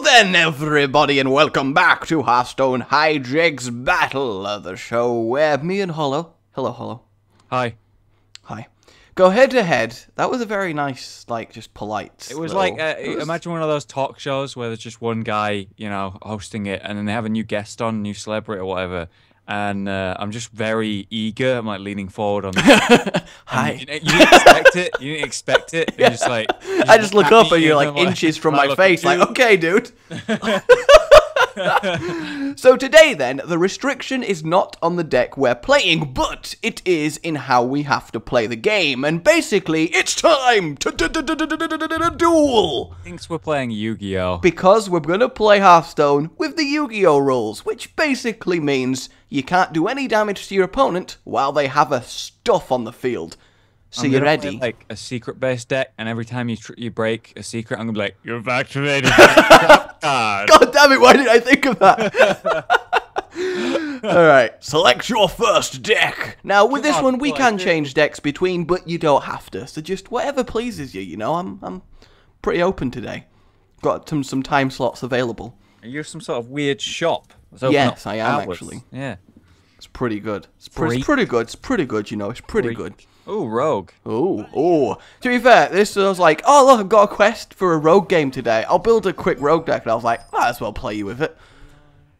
Hello then, everybody, and welcome back to Hearthstone Hijinks Battle, the show where me and Hollow, hello Hollow, Hi. hi, go head to head. That was a very nice, like, just polite. It was little- like uh, it was- imagine one of those talk shows where there's just one guy, you know, hosting it, and then they have a new guest on, new celebrity or whatever. And uh, I'm just very eager. I'm like leaning forward on. The, hi. you, didn't- you didn't expect it. You didn't expect it. You're just like. you I just look up and you're like inches from my face, like, okay, dude. so today, then, the restriction is not on the deck we're playing, but it is in how we have to play the game. And basically, it's time to duel! Thinks we're playing Yu-Gi-Oh. Because we're to play Hearthstone with the Yu-Gi-Oh rules, which basically means you can't do any damage to your opponent while they have a stuff on the field. So I'm you gonna play, ready? like a secret-based deck, and every time you tr- you break a secret, I'm gonna be like, "You're activated the card." God damn it, why did I think of that? Alright, select your first deck. Now, with this on, one, we can it. change decks between, but you don't have to. So just whatever pleases you, you know? I'm, I'm pretty open today. Got some, some time slots available. You're you some sort of weird shop? that's Yes, I am, hours? actually. Yeah. It's pretty good. It's, pre- it's pretty good. It's pretty good, you know? It's pretty good. Oh, rogue. Oh, oh. To be fair, this was like, oh look, I've got a quest for a rogue game today. I'll build a quick rogue deck, and I was like, might as well play you with it.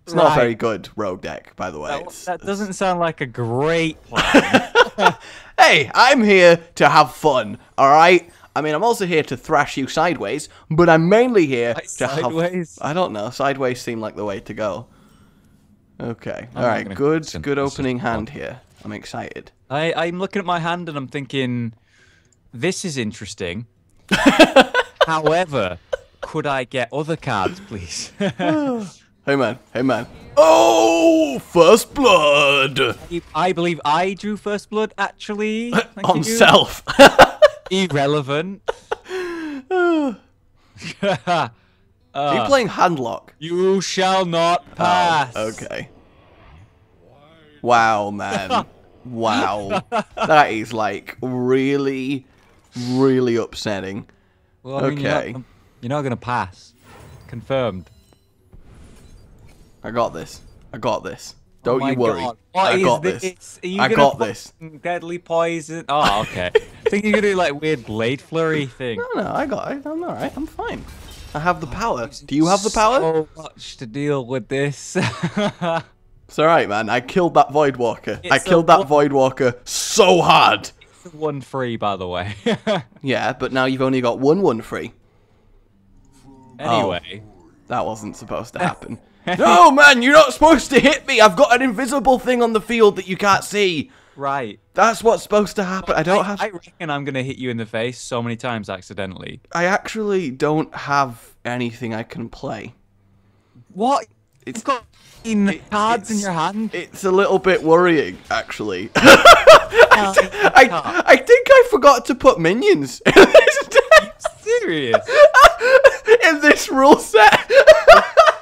It's not a very good rogue deck, by the way. That, It's- that doesn't sound like a great plan. Hey, I'm here to have fun, alright? I mean, I'm also here to thrash you sideways, but I'm mainly here Like to sideways? have. I don't know. Sideways seem like the way to go. Okay. not Alright, gonna good, good opening hand here. I'm excited. I, I'm looking at my hand and I'm thinking, this is interesting. However, could I get other cards, please? Hey man, hey man. Oh, first blood I believe I drew first blood, actually. Thank on you. self. Irrelevant. Are you uh, playing handlock? you shall not oh, pass. Oh, okay. Wow, man. Wow. That is like really, really upsetting. Well, I mean, you're not- Okay. You're not, going to pass. Confirmed. I got this. I got this. Don't Oh you worry. I got this? this. Are you I got this. Deadly poison. Oh, okay. I think you're gonna do like weird blade flurry thing. No, no, I got it. I'm alright. I'm fine. I have the oh, power. Do you have the power? So much to deal with this. It's alright, man. I killed that Void Walker. I It's a killed that one- Void Walker so hard. One free, by the way. Yeah, but now you've only got one one free. anyway, oh, That wasn't supposed to happen. no, man, you're not supposed to hit me. I've got an invisible thing on the field that you can't see. right. That's what's supposed to happen. I don't I, have. I reckon I'm gonna hit you in the face so many times accidentally. I actually don't have anything I can play. What? It's- You've got in cards in your hand. It's a little bit worrying, actually. Oh, I, I think I forgot to put minions in this, deck- Serious? in this rule set.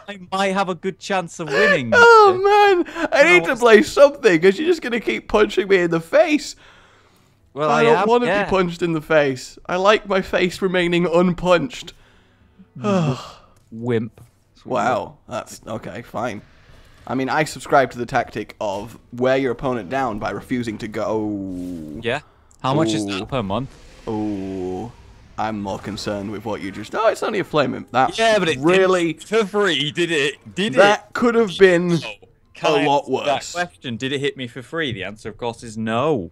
I might have a good chance of winning. oh man, I need to play something because you're just gonna keep punching me in the face. well, I I, don't am, want to yeah. be punched in the face. I like my face remaining unpunched. Wimp. Wow, that's okay, fine. I mean, I subscribe to the tactic of wear your opponent down by refusing to go. Yeah. How much is that per month? Oh, I'm more concerned with what you just. Oh, it's only a flame. That Yeah, but it really for free, did it? Did it? that could have been. Oh, can a I lot worse. That question: Did it hit me for free? The answer, of course, is no.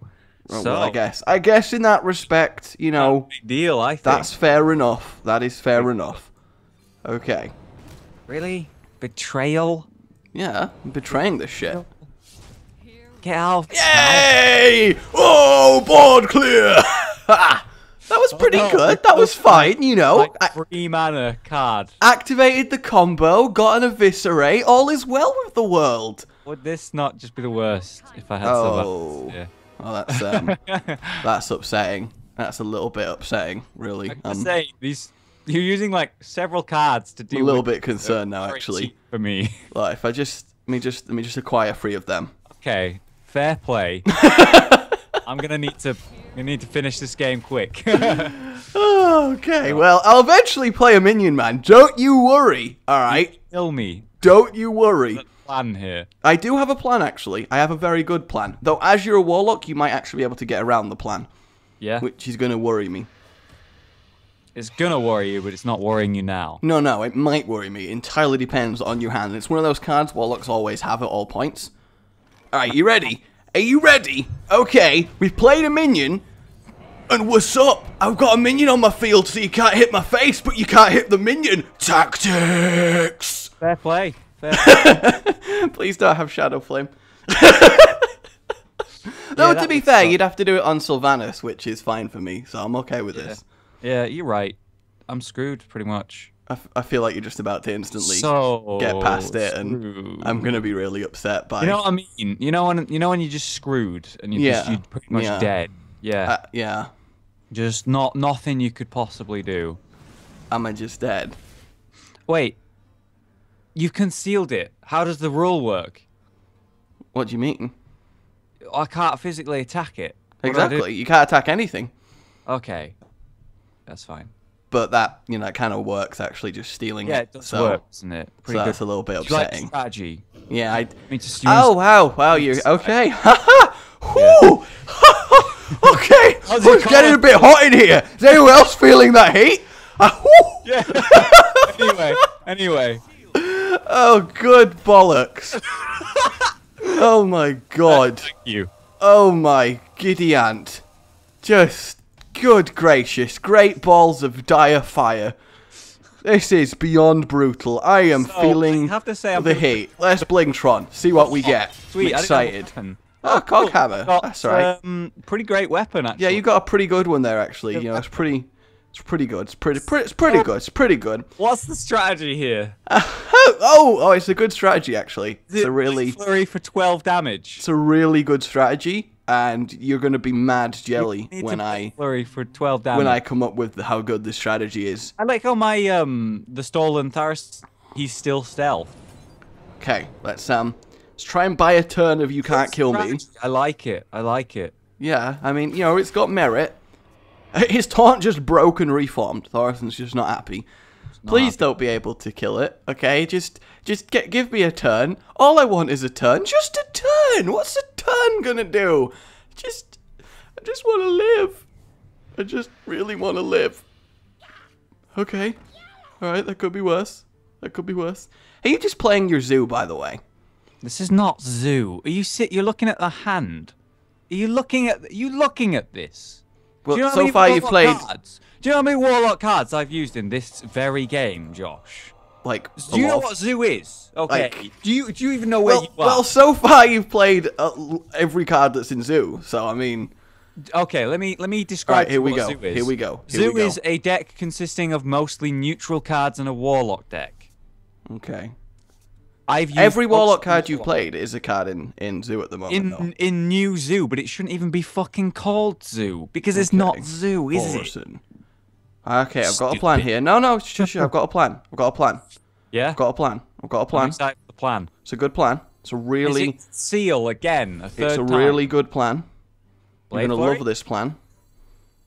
Oh, so, well, I guess. I guess in that respect, you know, big deal. I think. that's fair enough. That is fair enough. Okay. really betrayal. Yeah, I'm betraying this shit. Get out. Yay! Oh, board clear! Ha! that was pretty no, good. That was fine, you know. Like free mana card. activated the combo, got an eviscerate. All is well with the world. Would this not just be the worst if I had Oh. Yeah. Oh, that's um, that's upsetting. That's a little bit upsetting, really. I Um, say these. You're using like several cards to do. A little bit concerned now, actually. for me. Like, if I just let me just let me just acquire three of them. Okay, fair play. I'm gonna need to We need to finish this game quick. Okay, well, I'll eventually play a minion man. Don't you worry. All right. Kill me. Don't you worry. Plan here. I do have a plan, actually. I have a very good plan. Though, as you're a warlock, you might actually be able to get around the plan, Yeah. which is going to worry me. It's gonna worry you, but it's not worrying you now. No, no, it might worry me. It entirely depends on your hand. It's one of those cards warlocks always have at all points. Alright, you ready? Are you ready? Okay, we've played a minion. And what's up? I've got a minion on my field, so you can't hit my face, but you can't hit the minion. Tactics! Fair play. Fair play. Please don't have Shadow Flame. Yeah, Though, that to be fair, suck. you'd have to do it on Sylvanas, which is fine for me, so I'm okay with this. Yeah, you're right. I'm screwed pretty much. I, f- I feel like you're just about to instantly so get past it, and. I'm gonna be really upset by You know what I mean? You know when you know when you're just screwed and you're just you're pretty much yeah. dead. Yeah. Uh, yeah, just not nothing you could possibly do. am I just dead? Wait. You've concealed it. How does the rule work? What do you mean? I can't physically attack it. What do I do? Exactly. You can't attack anything. Okay. That's fine. But that, you know, kind of works actually, just stealing Yeah, it. it does so, work, doesn't it? so Pretty that's a little bit you like upsetting. strategy. yeah, I. I mean, just Oh wow, wow, you're okay. Whew. okay, it it's getting a bit hot in here. Is anyone else feeling that heat? Ah. Yeah. anyway, anyway. Oh, good bollocks. oh my god. Thank you. Oh my giddy aunt. Just good gracious. Great balls of dire fire. This is beyond brutal. I am So, feeling I have to say I'm the heat. Let's Blingtron. See what we get. Sweet. I'm I didn't have a excited. weapon. Oh, Coghammer. Got, That's right. Um, pretty great weapon, actually. Yeah, you got a pretty good one there, actually. You know, it's pretty. It's pretty good. It's pretty. pretty it's pretty good. It's pretty good. What's the strategy here? Oh, oh, oh! It's a good strategy, actually. It's a really, flurry for 12 damage. it's a really good strategy, and you're gonna be mad jelly when I flurry for 12 damage. when I come up with how good this strategy is. I like how my um the stolen Tharis he's still stealth. Okay, let's um, let's try and buy a turn of you can't kill me. I like it. I like it. Yeah, I mean, you know, it's got merit. His taunt just broke and reformed. Thorison's just not happy. Please don't be able to kill it, okay? Just, just get, give me a turn. All I want is a turn. Just a turn. What's a turn gonna do? Just, I just want to live. I just really want to live. Okay. All right, that could be worse. That could be worse. Are you just playing your zoo, by the way? This is not zoo. Are you sit? You're looking at the hand. Are you looking at? Are you looking at this? Well, Do you know so many far you've Warlock played Cards? Do you know how many warlock cards I've used in this very game, Josh? like. Do you know what zoo is? Okay. Like- do you do you even know where Well, you are? well, so far you've played uh, every card that's in Zoo. So I mean, Okay, let me let me describe. Right, here we. Zoo. Here we go. Here Zoo we go. is a deck consisting of mostly neutral cards and a warlock deck. okay. I've used Every Warlock card you've played is a card in in Zoo at the moment. though. in in new Zoo, but it shouldn't even be fucking called Zoo because it's not Zoo, is it? Okay, I've got a plan here. No, no, shush, shush, I've got a plan. I've got a plan. Yeah. I've got a plan. I've got a I'm plan. excited the plan. It's a good plan. It's a Is really, it seal again? A third it's a time? really good plan. Blade You're gonna Flurry? love this plan.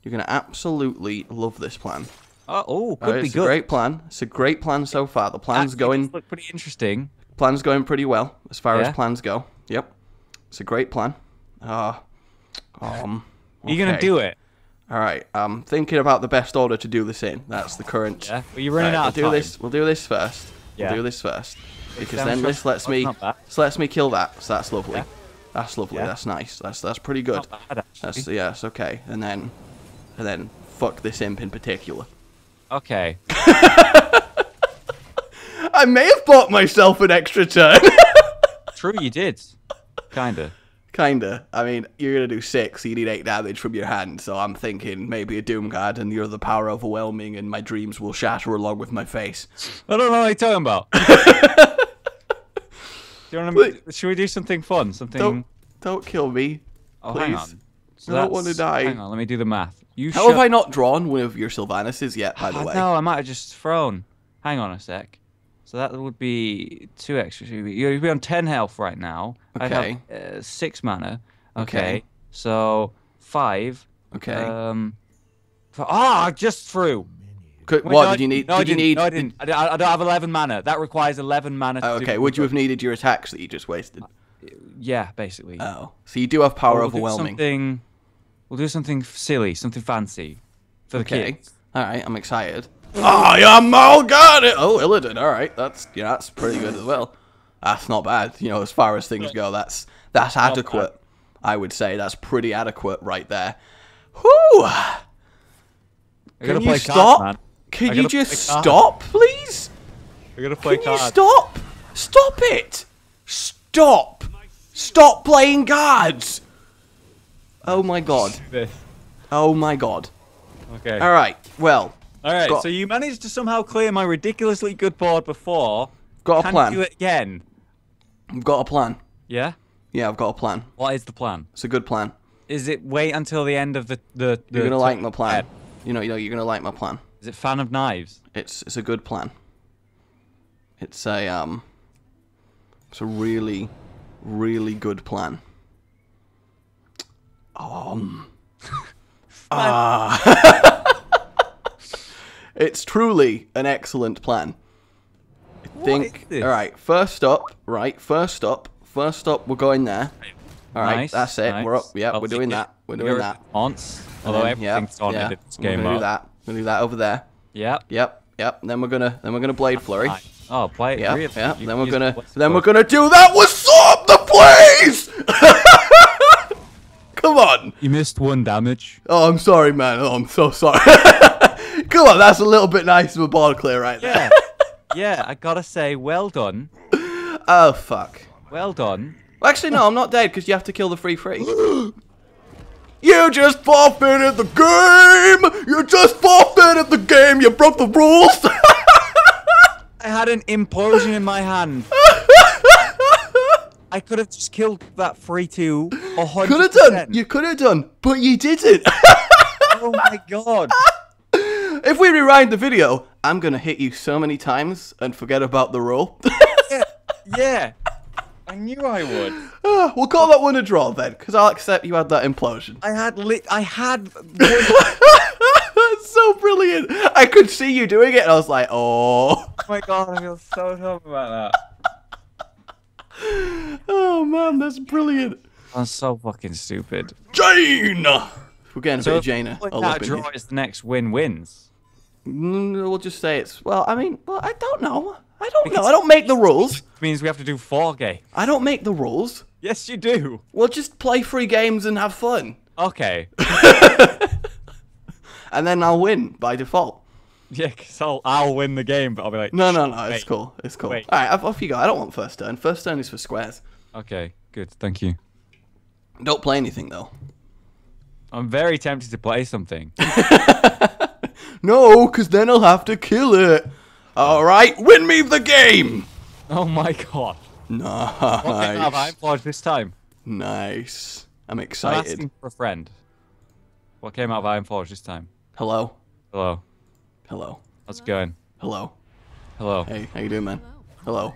You're gonna absolutely love this plan. Oh, oh, could Alright, be it's a great plan. It's a great plan so far. The plan's Actually, going. Look pretty interesting. Plan's going pretty well as far Yeah? as plans go. Yep. It's a great plan. Uh, um. Are you gonna do it? All right. I'm thinking about the best order to do this in. That's the current. Yeah. Well, you're running Right, out we'll of do time. this. We'll do this first. Yeah. We'll do this first because then this lets me this lets me kill that. So that's lovely. Yeah. That's lovely. Yeah. That's nice. That's that's pretty good. Bad. That's yes. Okay. And then and then fuck this imp in particular. Okay. I may have bought myself an extra turn. True, you did. Kinda. Kinda. I mean, you're gonna do six, so you need eight damage from your hand. So I'm thinking maybe a Doom Guard, and you're the power overwhelming, and my dreams will shatter along with my face. I don't know what you're talking about. do you want to? Should we do something fun? Something. Don't don't kill me. oh, hang please. on. So I don't wanna die. Hang on, let me do the math. You How shut- have I not drawn one of your Sylvanuses yet? By the Ah, way. No, I might have just thrown. Hang on a sec. So that would be two extra. You'd be on ten health right now. I Okay. have uh, six mana. Okay. Okay. So five Okay. Um. for- Ah, I just through. Could- Wait, what no, did you need? No, did you need? No, I didn't. I, d- I don't have 11 mana. That requires 11 mana. To Oh, okay. Would you have needed your attacks that you just wasted? Yeah, basically. Oh, so you do have power We'll do. Something. We'll do something silly, something fancy for the Okay. kids. All right. I'm excited. Ah, I am all got it. Oh, Illidan. All right. That's yeah. That's pretty good as well. That's not bad. You know, as far as things go, that's that's adequate. I would say that's pretty adequate right there. Whew. Can you stop? cards. Can you just stop, please? I gotta play Can you stop? Stop it! Stop! Stop playing cards! Oh my god. Oh my god. Okay. Alright, well, All right. got- So you managed to somehow clear my ridiculously good board before. got a Can plan. do it again? I've got a plan. Yeah. Yeah, I've got a plan. What is the plan? It's a good plan. Is it wait until the end of the the? the You're gonna like my plan. ahead? You know, you know, you're gonna like my plan. Is it fan of knives? It's it's a good plan. It's a um it's a really, really good plan. Um Ah It's truly an excellent plan. I think is this? alright, first up, right, first up, first up we're going there. Alright, Nice, that's it. We're up nice. yeah, I'll we're doing that. We're doing You're that. Once. And Although then, yep, everything's on yeah, in this we're game gonna do that. We're gonna do that over there. Yep. Yep, yep. And then we're gonna then we're gonna blade flurry. Nice. Oh, play it. Yeah, really? yeah. You Then we're gonna what's then we're gonna do that with Swap the Blaze. Come on. You missed one damage. Oh, I'm sorry, man. Oh, I'm so sorry. Come on, that's a little bit nice of a ball clear right there. Yeah. yeah. I gotta say, well done. Oh fuck. Well done. Well, Actually, no, I'm not dead because you have to kill the free free. You just forfeited the game! You just forfeited the game! You broke the rules! I had an implosion in my hand. I could have just killed that free two. could have done! You could have done, but you didn't! Oh my god. If we rewind the video, I'm gonna hit you so many times and forget about the rule. yeah. Yeah. I knew I would. Ah, we'll call that one a draw then, because I'll accept you had that implosion. I had lit. I had. That's so brilliant! I could see you doing it, and I was like, oh. Oh my god, I feel so dumb about that. Oh man, that's brilliant. I'm so fucking stupid. Jane! We're getting a So bit if of like that draw here. is the next win wins. Mm, We'll just say it's, well, I mean, well, I don't know. I don't know. I don't make the rules. Which means we have to do four games. I don't make the rules. Yes, you do. We'll just play free games and have fun. Okay. And then I'll win by default. Yeah, because I'll, I'll win the game, but I'll be like, No, no, no. It's cool. It's cool. Wait. All right, off- off you go. I don't want first turn. First turn is for squares. okay, good, thank you. Don't play anything though. I'm very tempted to play something. No, because then I'll have to kill it. All right, win me the game. oh my god. Nice. What came out of Nice. Ironforge this time? Nice. I'm excited. I'm asking for a friend. What came out of Ironforge this time? Hello. Hello. Hello. How's it going? Hello. Hello. Hey, how you doing, man? Hello.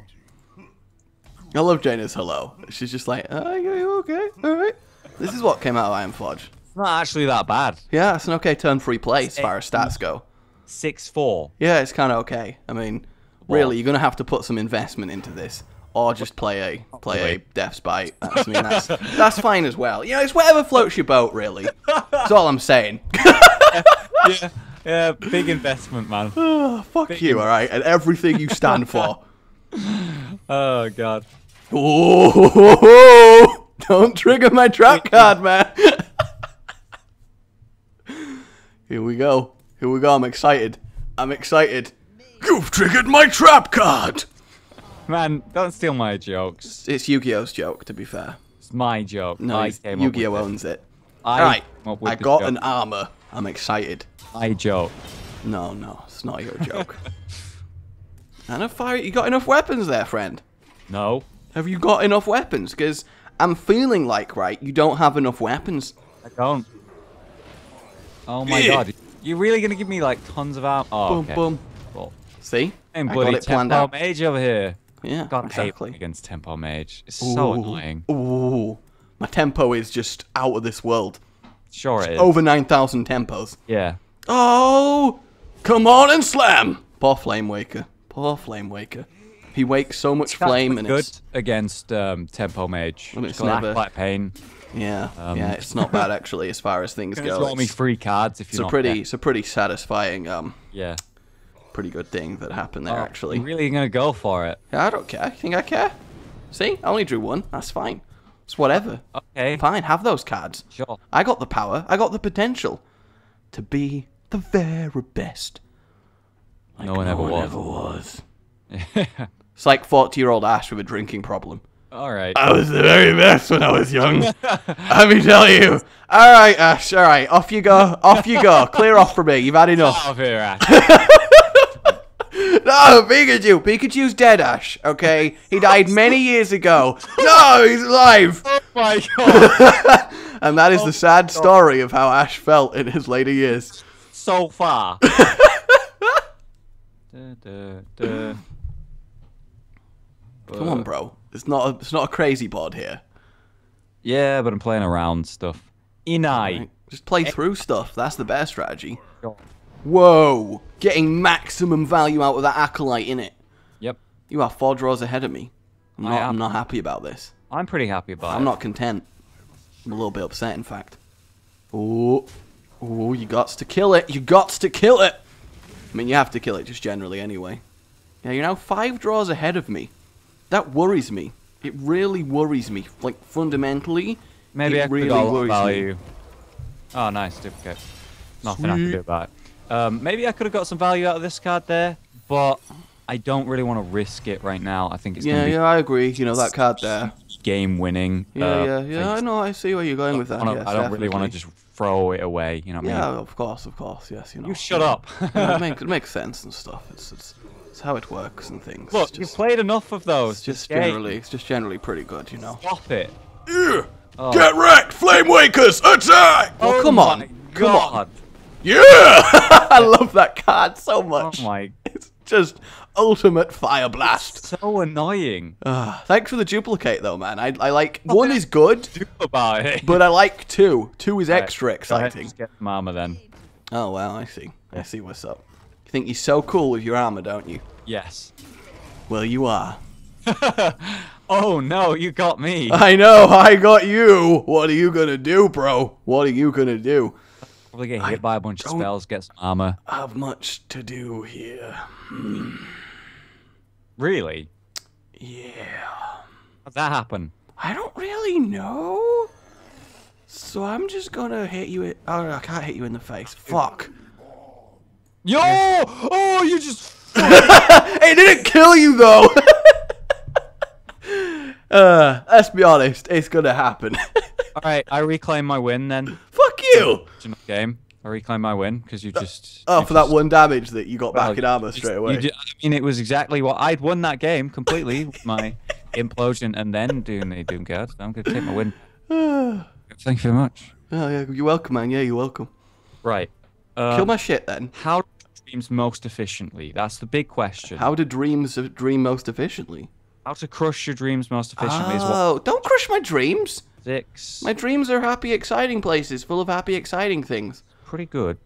I love Jaina's hello. She's just like, oh, you okay? All right. This is what came out of Iron Forge. It's not actually that bad. Yeah, it's an okay turn free play as far as stats go. 6-4. Yeah, it's kind of okay. I mean, really, you're gonna have to put some investment into this, or just play a play a really. Death's Bite. That's, I mean, that's that's fine as well. You know, it's whatever floats your boat, really. That's all I'm saying. yeah, yeah, big investment, man. oh, fuck you, all right, and everything you stand for. Oh god. Oh, don't trigger my trap card, man. Here we go. Here we go. I'm excited. I'm excited. You've triggered my trap card. Man, don't steal my jokes. It's Yu-Gi-Oh's joke, to be fair. It's my joke. No, I it's- came up Yu-Gi-Oh with it. owns it. I All right, came up with I got joke. an armor. I'm excited. My joke. No, no, it's not your joke. and a fire. You got enough weapons there, friend? No, Have you got enough weapons? Because I'm feeling like, right, you don't have enough weapons. I don't. Oh my Yeah. god. You're really gonna give me like tons of arm? Oh, Boom, okay. boom. Cool. See? I'm I bloody got it planned tempo out. mage over here. Yeah, God, I hate exactly. against tempo mage. It's so annoying. Ooh, my tempo is just out of this world. Sure it is. Over 9,000 tempos. Yeah. Oh, come on and slam. Poor Flame Waker. Poor Flame Waker. He wakes so much flame and good it's against um, Tempo Mage. And It's it's never- Black Pain. Yeah, Um, yeah, it's not bad actually as far as things It's go. got me It's, free cards if it's you're a pretty, there. it's a pretty satisfying, um, Yeah. pretty good thing that happened there Oh, actually. I'm really gonna go for it. Yeah, I don't care. You think I care? See, I only drew one. That's fine. It's whatever. Okay. Fine, have those cards. Sure. I got the power. I got the potential to be the very best. no one ever one was. ever was. It's like 40 year old Ash with a drinking problem. All right. I was the very best when I was young. Let me tell you. All right, Ash. All right, off you go. Off you go. Clear off from me. You've had enough. Out of here, Ash. No, Pikachu. Pikachu's dead, Ash. Okay, he died many years ago. No, he's alive. oh my god. And that is the oh sad story of how Ash felt in his later years. so far. Come on, bro. It's not. A, it's not a crazy bod here. Yeah, but I'm playing around stuff. Inai. Just play through stuff. That's the best strategy. Whoa! Getting maximum value out of that acolyte in it. Yep. You are four draws ahead of me. I'm not. I'm not happy about this. I'm pretty happy about I'm it. not content. I'm a little bit upset, in fact. Oh, oh, you got to kill it. You got to kill it. I mean, you have to kill it just generally anyway. Yeah, you're now five draws ahead of me. That worries me. It really worries me. Like fundamentally, Maybe it I could really a lot me. value. Oh, nice duplicate. Nothing I can do about it. Um, maybe I could have got some value out of this card there, but I don't really want to risk it right now. I think it's Yeah, gonna be yeah, I agree. You know that card there. game winning. Yeah, uh, yeah, yeah. I know. I see where you're going with that. I don't, yes, I don't really want to just throw it away. You know what I mean? Yeah, of course, of course. Yes, you know. You shut up. Yeah, it makes it makes sense and stuff. It's, it's how it works and things. Look, it's you've played enough of those. it's just This generally it's just generally pretty good, you know. Stop it. Yeah. Get wrecked, Flame Wakers! Attack! Oh, come on, come on. Yeah! I love that card so much. Oh much. my. It's just ultimate fire blast. So annoying. Ah, thanks for the duplicate though, man. I I like one is good, Do it. but I like two. Two is Right, extra go ahead, exciting. just get some armor then. Oh wow, I see. I see what's up. You think you're so cool with your armor, don't you? Yes. Well, you are. Oh no, you got me. I know, I got you. What are you gonna do, bro? What are you gonna do? Probably get hit by a bunch of spells, get some armor. I have much to do here. Hmm. Really? Yeah. How'd that happen? I don't really know. So I'm just gonna hit you. In, oh, I can't hit you in the face. Fuck. Yo! Oh, you just. It didn't kill you though. uh, let's be honest. It's gonna happen. All right, I reclaim my win then. Fuck you. Game. I reclaim my win because you just. Oh, you for that one damage that you got well, back in armor you straight away. Did, I mean, it was exactly what I'd won that game completely. with my implosion and then doing the doom guard. So I'm gonna take my win. Thank you very much. Oh yeah, you're welcome, man. Yeah, you're welcome. Right. Um, Kill my shit then. How do dreams most efficiently? That's the big question. How do dreams dream most efficiently? How to crush your dreams most efficiently is what Oh, don't crush my dreams. six. My dreams are happy, exciting places full of happy, exciting things. Pretty good.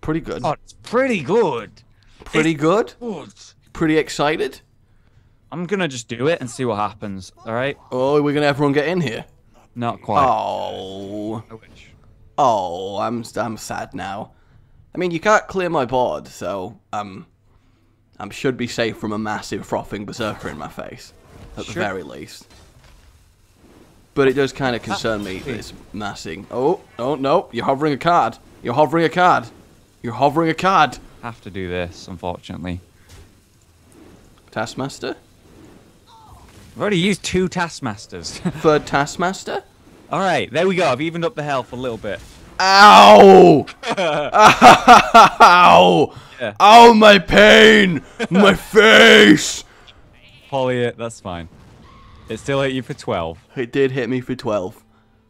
Pretty good. Oh, it's pretty good. Pretty good. Good. Pretty excited. I'm gonna just do it and see what happens. All right. Oh, we're gonna everyone get in here. Not quite. Oh, oh, I'm I'm sad now. I mean, you can't clear my board, so um, I should be safe from a massive frothing berserker in my face, at the very least. But it does kind of concern me that it's massing. Oh, oh no! You're hovering a card. You're hovering a card. You're hovering a card. Have to do this, unfortunately. Taskmaster. I've already used two taskmasters. Third Taskmaster. All right, there we go. I've evened up the health a little bit. Ow! Ow! Yeah. Ow, my pain! My face! Poly it. That's fine. It still hit you for 12. It did hit me for 12.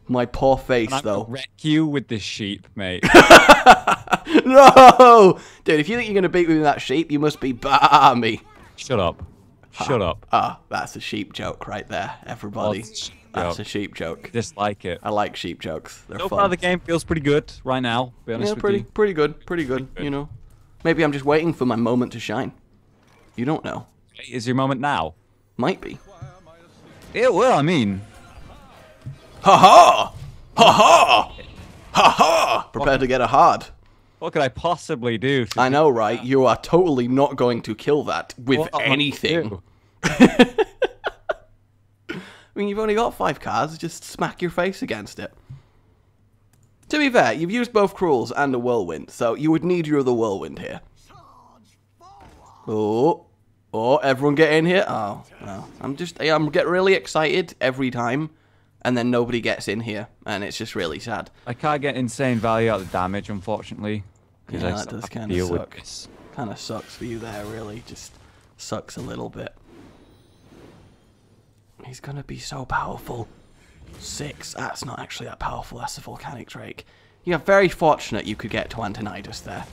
My poor face, though. wreck you with this sheep, mate. no! Dude, if you think you're gonna beat me with that sheep, you must be balmy. Shut up. Shut up. Ah, that's a sheep joke right there, everybody. Odds- That's a sheep joke. Dislike it. I like sheep jokes. They're So fun. far, the game feels pretty good right now. Be honest yeah, with pretty you. pretty good, pretty good. You know, maybe I'm just waiting for my moment to shine. You don't know. Is your moment now? Might be. Yeah, well, I mean, Ha ha! Ha ha! Ha ha! Prepare to get a hard. what could I possibly do? I know, right? You are totally not going to kill that with What anything. mean, you've only got five cards. Just smack your face against it. To be fair, you've used both cruels and a whirlwind, so you would need your other whirlwind here. Oh, oh! Everyone get in here. Oh, no. I'm just, I'm get really excited every time, and then nobody gets in here, and it's just really sad. I can't get insane value out of the damage, unfortunately. Yeah, I that does kinda suck. Kind of sucks for you there, really. Just sucks a little bit. He's gonna be so powerful. Six. That's not actually that powerful. That's a volcanic drake. You're very fortunate you could get to Antonidas there.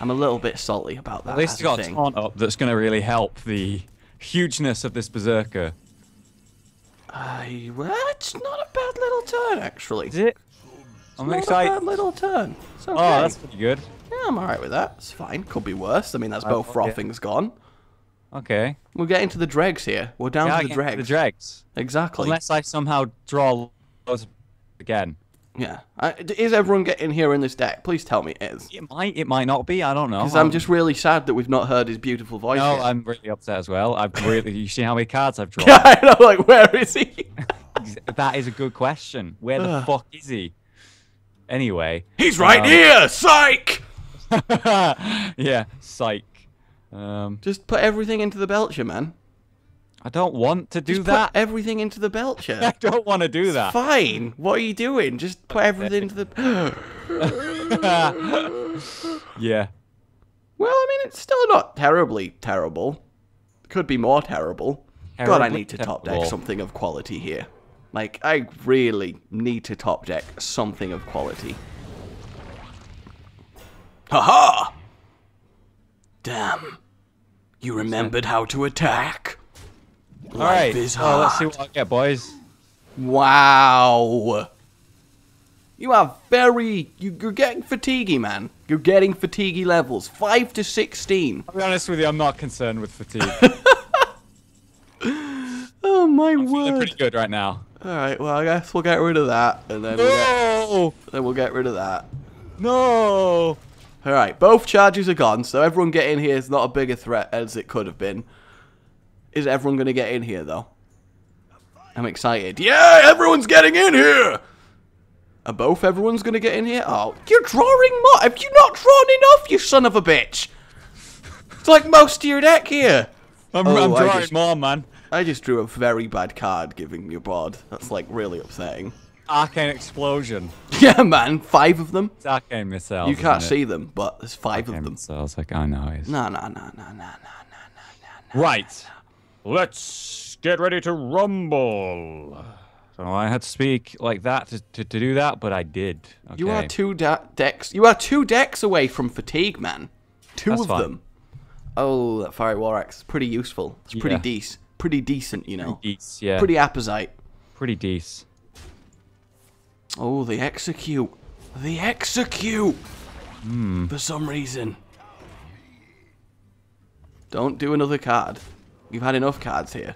I'm a little bit salty about that. At least as you got a taunt up that's going to really help the hugeness of this berserker. I, well, it's not a bad little turn, actually. Is it? I'm not a bad little turn. It's oh, okay. Oh, that's pretty good. Yeah, I'm alright with that. It's fine. Could be worse. I mean, that's I both frothing's gone. Okay. We're getting to the dregs here. We're down Yeah, to the dregs. The dregs. exactly. Unless I somehow draw loads again. Yeah. I, is everyone getting here in this deck? Please tell me it is. It might. It might not be. I don't know. Because I'm just really sad that we've not heard his beautiful voice No, yet. I'm really upset as well. I've really. You see how many cards I've drawn? Yeah, I know. Like, where is he? that is a good question. Where the fuck is he? Anyway. He's right Um, here. Psych. yeah. Psych. Um, Just put everything into the belcher, man. I don't want to do Just that. put everything into the belcher. I don't want to do that. Fine. What are you doing? Just put everything into the. yeah. well, I mean, it's still not terribly terrible. Could be more terrible. God, I need to top deck something of quality here. Like, I really need to top deck something of quality. Haha! Damn. You remembered how to attack. All right. Life is Oh, let's see what I get, boys. Wow. You are very. You, you're getting fatiguey, man. You're getting fatiguey levels. 5 to 16. I'll be honest with you. I'm not concerned with fatigue. Oh, my Feeling word. pretty good right now. Alright, well, I guess we'll get rid of that. And then we'll get, then we'll get rid of that. No. Alright, both charges are gone, so everyone getting in here is not a bigger threat as it could have been. Is everyone going to get in here, though? I'm excited. Yeah, everyone's getting in here! Are both everyone's going to get in here? Oh, you're drawing more! Have you not drawn enough, you son of a bitch? It's like most of your deck here. I'm, Oh, I'm drawing just- more, man. I just drew a very bad card giving you board. That's like really upsetting. Arcane explosion. Yeah, man, five of them. It's arcane missiles. You can't see them, but there's five Arcane of them. missiles. Like I know. It's... No, no, no, no, no, no, no. no. Right. Let's get ready to rumble. So I had to speak like that to, to, to do that, but I did. Okay. You are two decks. You are two decks away from fatigue, man. Two That's of fine. them. Oh, that fiery war axe is pretty useful. It's pretty Yeah. decent. Pretty decent, you know. Deets, yeah. Pretty apposite. pretty decent. Oh, the execute. The execute. Hmm. For some reason. Don't do another card. You've had enough cards here.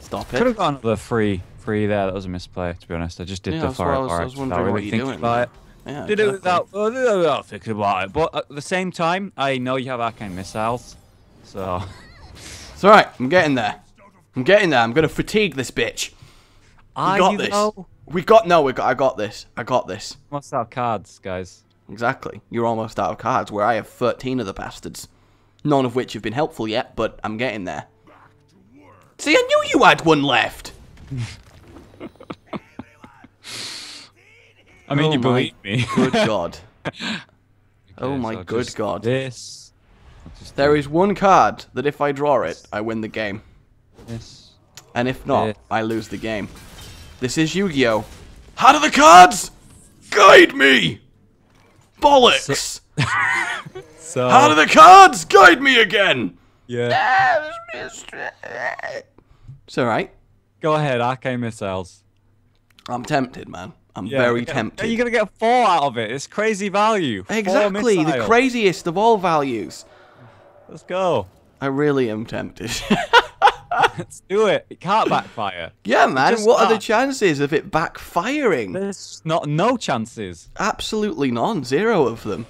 Stop it. Could have gone the free free there. That was a misplay, to be honest. I just did Yeah, the what fire I was- I was wondering what really you're thinking doing about it. Yeah, Did it without, without thinking about it. But at the same time, I know you have arcane missiles, so It's alright. I'm getting there. I'm getting there. I'm gonna fatigue this bitch. Are got you this. though? We got no. We got. I got this. I got this. Must have cards, guys. Exactly. You're almost out of cards. Where I have 13 of the bastards, none of which have been helpful yet. But I'm getting there. See, I knew you had one left. I mean, Oh you believe me. Good God. oh my so good God. This. There is one card that if I draw it, I win the game, this. and if not, Yeah. I lose the game. This is Yu-Gi-Oh. How do the cards guide me? Bollocks. So How do the cards guide me again? yeah, It's alright. Go ahead, arcane missiles. I'm tempted, man. I'm Yeah, very you're gonna- tempted. You're gonna get four out of it. It's crazy value. Exactly, the craziest of all values. Let's go. I really am tempted. Let's do it. It can't backfire. yeah, man. just What are the chances of it backfiring? There's not no chances. Absolutely none. Zero of them.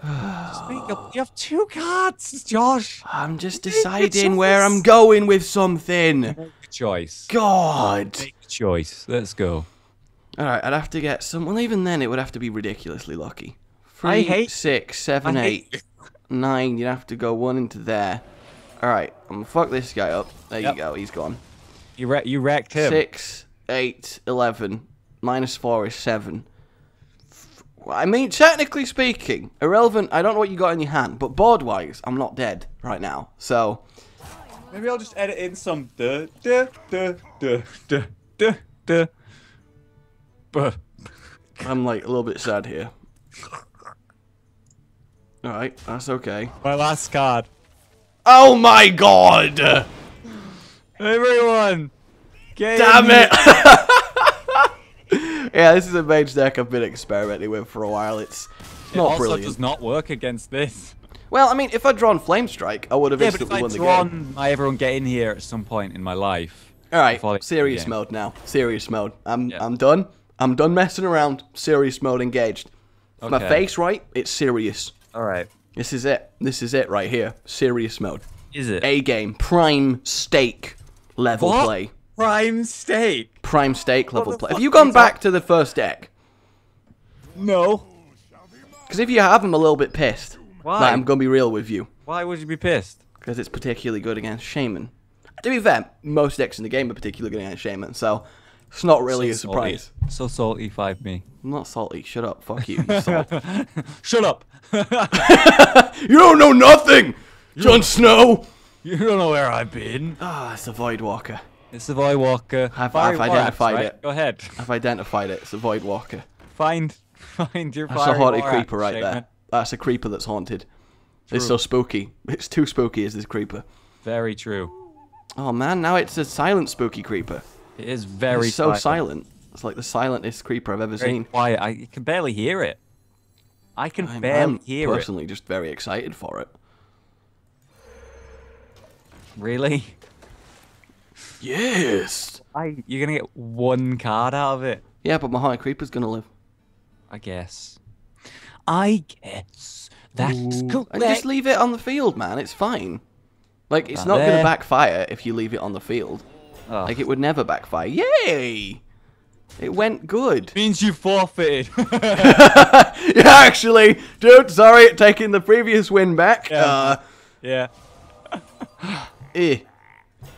Speak up. You have two cards, Josh. I'm just deciding where I'm going with something. Make a choice. God. Make a choice. Let's go. All right, I'd have to get some. Well, even then, it would have to be ridiculously lucky. Three, I hate- six, seven, I eight, hate nine. You'd have to go one into there. All right, I'm gonna fuck this guy up. There Yep. you go. He's gone. You wreck. You wrecked him. Six, eight, eleven. Minus four is seven. I mean, technically speaking, irrelevant. I don't know what you got in your hand, but board wise, I'm not dead right now. So Maybe I'll just edit in some duh duh duh duh duh duh duh. Buh. I'm like a little bit sad here. All right, that's okay. My last card. Oh my god! Everyone. Get Damn in it! yeah, this is a mage deck I've been experimenting with for a while. It's It not also brilliant. does not work against this. Well, I mean, if I'd drawn Flame Strike, I would have Yeah, but if instantly I won the game. drawn my everyone get in here at some point in my life. All right, before they- serious mode now. Serious mode. I'm Yeah. I'm done. I'm done messing around. Serious mode engaged. If My face right. It's serious. All right. This is it. This is it right here. Serious mode. Is it A game. Prime stake level What? play. prime stake? Prime stake level play. Have you gone back to the first deck? No. Because if you have, I'm a little bit pissed. Why? Like, I'm gonna be real with you. Why would you be pissed? because it's particularly good against Shaman. To be fair, most decks in the game are particularly good against Shaman, so it's not really a surprise. salty. So salty, five me. I'm not salty. Shut up. Fuck you. You, salt. Shut up. you don't know nothing, Jon Snow. you don't know where I've been. Ah, it's a Void Walker. It's a Void Walker. I've- I've War identified right? it. Go ahead. I've identified it. It's a Void Walker. Find, find your That's a haunted creeper axe, right Shaman. there. That's a creeper that's haunted. It's so spooky. It's too spooky as this creeper. Very true. Oh man, now it's a silent spooky creeper. It is very It's so quiet. silent. It's like the silentest creeper I've ever Very seen. quiet. I can barely hear it. I can I'm, barely I'm hear it. personally just very excited for it. Really? Yes. I, you're gonna get one card out of it. Yeah, but my haunted creeper's gonna live. I guess. I guess that's correct. And just leave it on the field, man. It's fine. Like, it's Down not going to backfire if you leave it on the field. Oh. Like, it would never backfire. Yay! It went good. means you forfeited. yeah, actually, dude, sorry, taking the previous win back. Yeah. Uh, yeah. eh.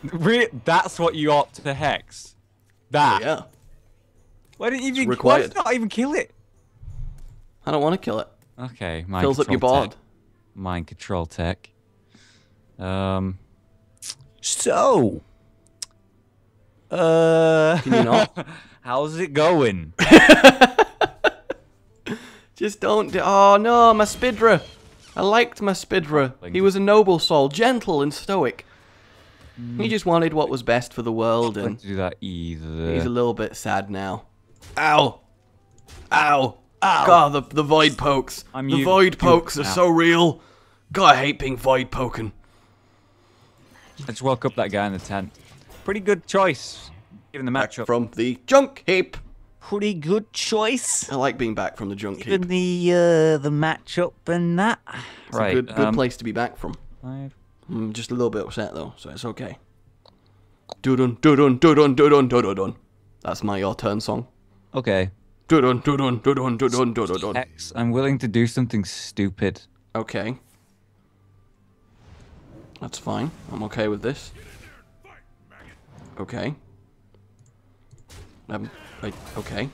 Re- that's what you opt to hex. That. Yeah. Why didn't you even? Why did you not even kill it? I don't want to kill it. Okay. Mind Fills up your control board. tech. Mind control tech. Um. So. Uh. Can you not? How's it going? Just don't. Do- oh, no, my Spidra. I liked my Spidra. He was a noble soul, gentle and stoic. He just wanted what was best for the world, and do that either. He's a little bit sad now. Ow! Ow! Ow! God, the, the void pokes. I'm the you- void you- pokes are Ow. so real. God, I hate being void poking. I just woke up that guy in the tent. Pretty good choice. Given the Back matchup. from the junk heap. Pretty good choice. I like being back from the junk Given heap. the uh, the matchup and that. It's right. a good, good um, place to be back from. I'm just a little bit upset though, so it's okay. Do-dun, do-dun, do-dun, do-dun, do-dun. That's my your turn song. Okay. Do-dun, do-dun, do-dun, do-dun, do-dun. X. I'm willing to do something stupid. Okay. That's fine. I'm okay with this. Okay. Um, wait, okay.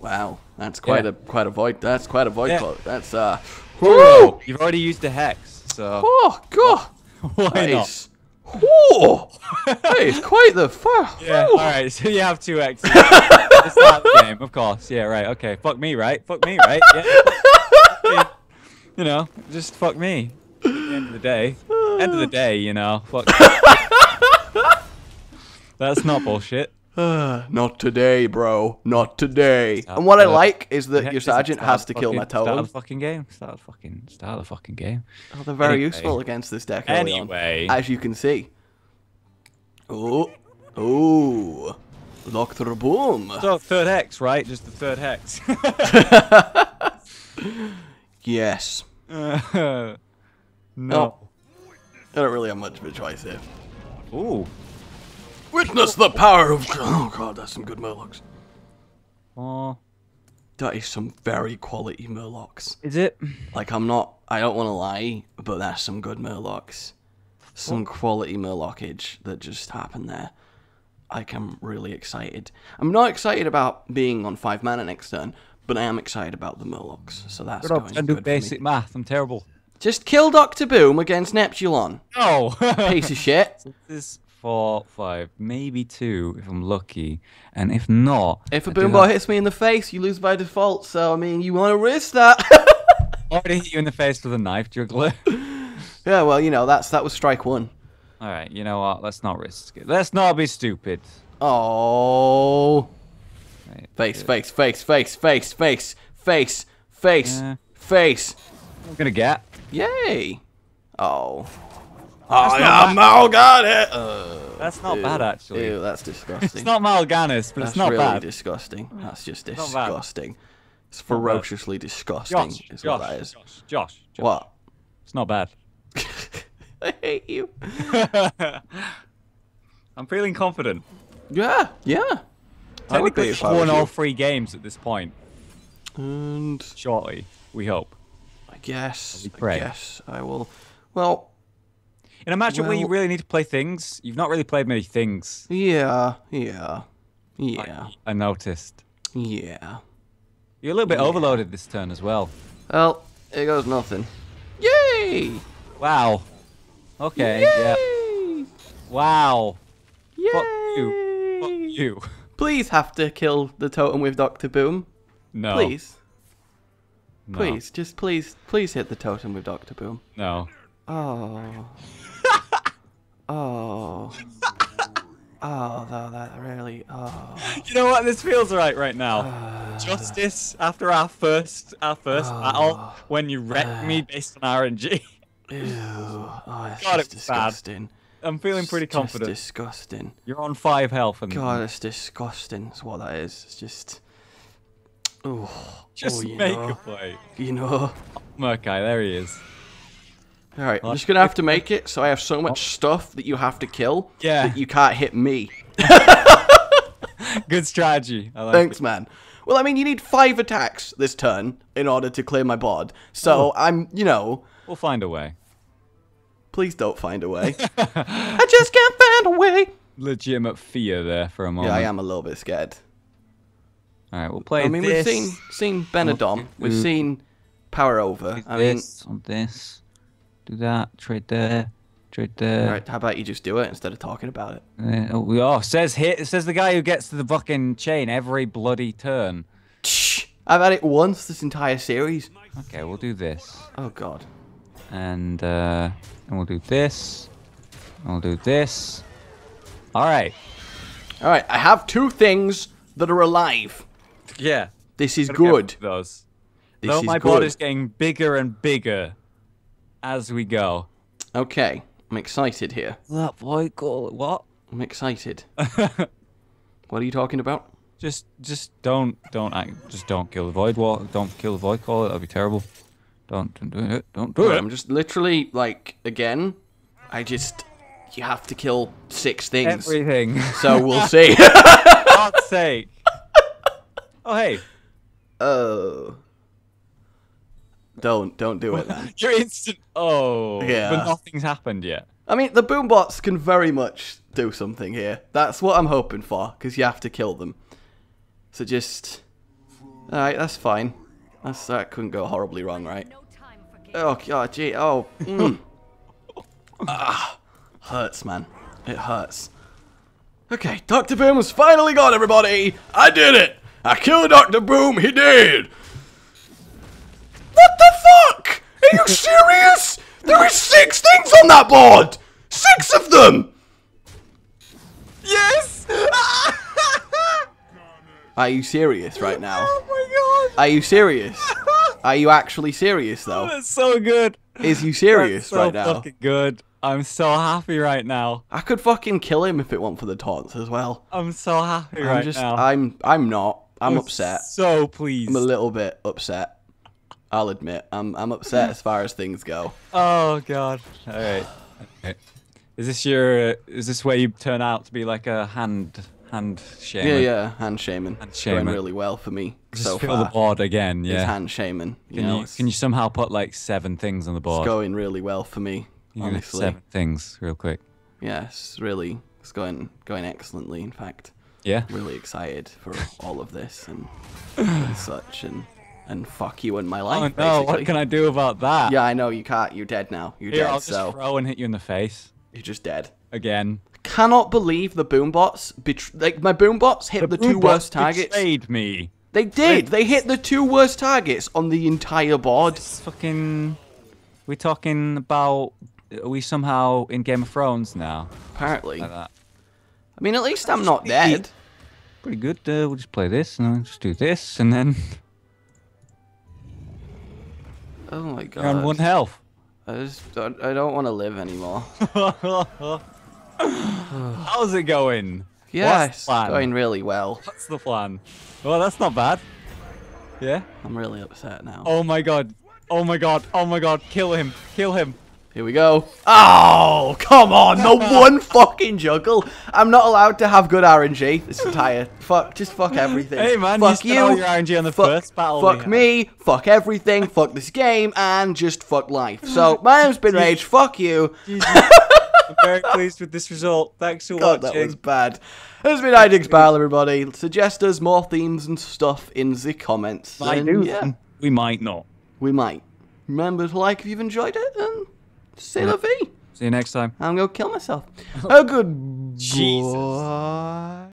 Wow, that's quite Yeah. a quite a void. That's quite a void Yeah. That's uh. Whoa! You've already used a hex, so Oh god. why not? Whoa. is quite the far. Yeah. All right. So you have two X's. it's that game, of course. Yeah. Right. Okay. Fuck me. Right. Fuck me. Right. Yeah. Yeah. you know, just fuck me. At the end of the day. End of the day, you know. Fuck. That's not bullshit. Not today, bro. Not today. And what I uh, like is that Yeah, your sergeant has the to kill my fucking- Start the fucking game. Start the fucking. Start the fucking game. Oh, they're very Anyway. useful against this deck early on, Anyway. as you can see. Oh, oh, Doctor Boom. So third hex, right? Just the third hex. Yes. no. Oh. I don't really have much of a choice here. Ooh. Witness the power of. Oh god, that's some good Murlocs. Oh. That is some very quality Murlocs. Is it? Like I'm not. I don't want to lie, but that's some good Murlocs. Some quality Murlockage that just happened there. Like I'm really excited. I'm not excited about being on five mana next turn, but I am excited about the Murlocs. So that's Good going I do basic math. I'm terrible. Just kill Doctor Boom against Neptulon. No. Piece of shit. This is four, five, maybe two if I'm lucky, and if not, If a do boom ball hits me in the face, you lose by default. So I mean, you want to risk that? already hit you in the face with a knife juggler. yeah, well, you know that's that was strike one. All right, you know what? Let's not risk it. Let's not be stupid. Oh, Right, face, face, face, face, face, face, face, face, Yeah. face. I'm gonna get. Yay! Oh. That's I not am now got it. Uh, That's not ew, bad, actually. Ew, that's disgusting. It's not Mal'Ganis, but that's it's not really bad. disgusting. That's just disgusting. It's ferociously disgusting. Josh, is Josh, what that is. Josh, Josh, Josh. What? It's not bad. I hate you. I'm feeling confident. Yeah, yeah. I would be Technically, if I won all three games at this point. And Shortly, we hope. I guess, we I pray. guess I will. Well, In a matchup where you really need to play things, you've not really played many things. yeah, yeah, yeah, I noticed. yeah. You're a little bit overloaded this turn as well. Well, here goes nothing. Yay! Wow. Okay. Yeah. Yay! Wow. Yay! Fuck you. Fuck you. Please have to kill the totem with Doctor Boom. No. Please, No. please, just please, please hit the totem with Doctor Boom. No. Oh. oh. Oh, no, that really. Oh. You know what? This feels right right now. Uh, Justice after our first our first battle when you wrecked me based on RNG. Ew. Oh, it's God, just it was bad. disgusting. I'm feeling pretty It's confident. disgusting. You're on five health and God, it's disgusting. That's what that is. It's just. Oh, just oh, make know, a play. You know. Murk-Eye, there he is. All right, I'm just gonna have to make it so I have so much oh. stuff that you have to kill Yeah. that you can't hit me. Good strategy. I like Thanks, man. Well, I mean, you need five attacks this turn in order to clear my board. So Oh. I'm, you know. We'll find a way. please don't find a way. I just can't find a way. Legitimate fear there for a moment. Yeah, I am a little bit scared. All right, we'll play I mean, this. we've seen seen Bane of Doom, we've seen Power Over. I mean, this on this. Do that. Trade there. Trade there. all right, how about you just do it instead of talking about it? Uh, oh, we- oh, says here. It says the guy who gets to the fucking chain every bloody turn. Shh. I've had it once this entire series. Okay, we'll do this, Oh God. and uh, and we'll do this, and we'll do this. All right. All right, I have two things that are alive. Yeah. This is good. Those. This Though is my good. board is getting bigger and bigger as we go. Okay, I'm excited here. That boy call it what? I'm excited. what are you talking about? Just, just don't, don't act. Just don't kill the void wall. Don't kill the void call. That'd be terrible. Don't, don't do it. Don't do it. I'm just literally like again. I just you have to kill six things. Everything. So we'll see. God's sake. Oh hey, oh. Don't don't do it then. you're instant. Oh. Yeah. But nothing's happened yet. I mean, the boombots can very much do something here. That's what I'm hoping for, because you have to kill them. So just, all right, that's fine. That's that couldn't go horribly wrong, right? No time for games. Oh god, gee, oh, mm. ah, hurts, man. It hurts. Okay, Doctor Boom has finally got everybody. I did it. I killed Doctor Boom. He did. What the fuck? Are you serious? There is six things on that board. Six of them. Yes. Are you serious right now? Oh my god! Are you serious? Are you actually serious though? That's so good. Is you serious so right now? fucking good. I'm so happy right now. I could fucking kill him if it weren't for the taunts as well. I'm so happy I'm right just now. I'm I'm not. I'm upset. So pleased. I'm a little bit upset. I'll admit. I'm I'm upset as far as things go. Oh god. All right. Okay. Is this your? Is this where you turn out to be like a hand hand shaman? Yeah, yeah, hand shaman. Hand It's going really well for me Just so fill the board again. It's Yeah. hand shaman. You Can know, you can you somehow put like seven things on the board? it's going really well for me. You Honestly, seven things real quick. yes, really, it's going going excellently. In fact, Yeah. really excited for all of this and, and such and and fuck you in my Oh life. no! basically. What can I do about that? Yeah, I know you can't. You're dead now. You're Here, dead. I'll just so throw and hit you in the face you're just dead. again. Cannot believe the boombots. Bet- like my boombots hit the, two worst targets. betrayed me. They did. They hit the two worst targets on the entire board. It's fucking. We're talking about? Are we somehow in Game of Thrones now? Apparently. Like that. I mean, at least I'm not dead. Pretty good. Uh, we'll just play this and then just do this and then Oh my you're on one health. I just don't, I don't want to live anymore. How's it going? Yeah, it's going really well. What's the plan? Well, that's not bad. Yeah. I'm really upset now. Oh my god. Oh my god. Oh my god. Kill him. Kill him. Here we go. Oh, come on. The one fucking juggle. I'm not allowed to have good RNG this entire. Fuck, just fuck everything. Hey, man, you fuck spent all your RNG on the fuck, first battle Fuck me. Fuck everything. fuck this game, and just fuck life. So my name's been Rage. Fuck you. I'm very pleased with this result. Thanks for God, watching. that was bad. This has been Hijinks Battle, everybody. Suggest us more themes and stuff in the comments. I do. Yeah, We might not. we might. Remember to like if you've enjoyed it, and say la vie. See you next time. I'm gonna kill myself. Oh, good. Jesus. boy.